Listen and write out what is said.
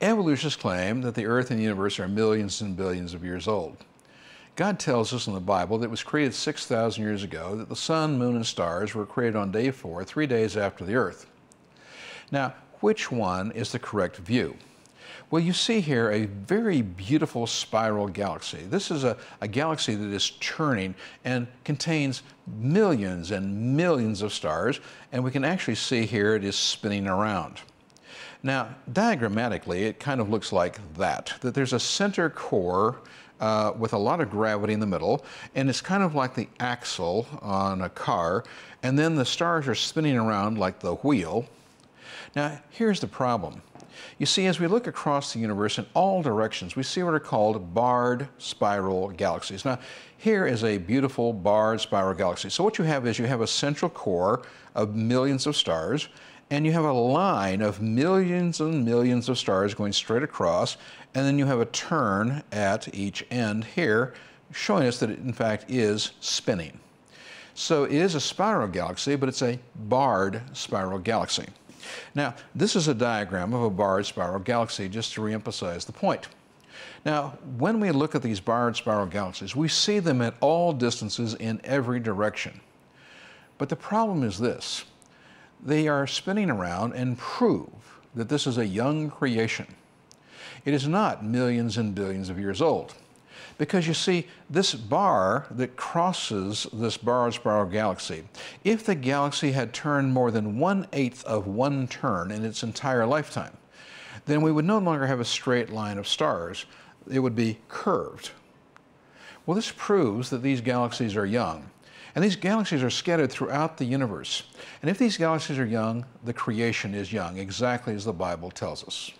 Evolutionists claim that the Earth and the universe are millions and billions of years old. God tells us in the Bible that it was created 6,000 years ago, that the sun, moon, and stars were created on day four, three days after the Earth. Now, which one is the correct view? Well, you see here a very beautiful spiral galaxy. This is a, a galaxy that is turning and contains millions and millions of stars, and we can actually see here it is spinning around. Now, diagrammatically, it kind of looks like that, that there's a center core uh, with a lot of gravity in the middle, and it's kind of like the axle on a car, and then the stars are spinning around like the wheel. Now, here's the problem. You see, as we look across the universe in all directions, we see what are called barred spiral galaxies. Now, here is a beautiful barred spiral galaxy. So what you have is you have a central core of millions of stars, and you have a line of millions and millions of stars going straight across, and then you have a turn at each end here, showing us that it in fact is spinning. So it is a spiral galaxy, but it's a barred spiral galaxy. Now, this is a diagram of a barred spiral galaxy, just to reemphasize the point. Now, when we look at these barred spiral galaxies, we see them at all distances in every direction. But the problem is this they are spinning around and prove that this is a young creation. It is not millions and billions of years old. Because you see, this bar that crosses this barred spiral galaxy, if the galaxy had turned more than one eighth of one turn in its entire lifetime, then we would no longer have a straight line of stars. It would be curved. Well, this proves that these galaxies are young. And these galaxies are scattered throughout the universe. And if these galaxies are young, the creation is young, exactly as the Bible tells us.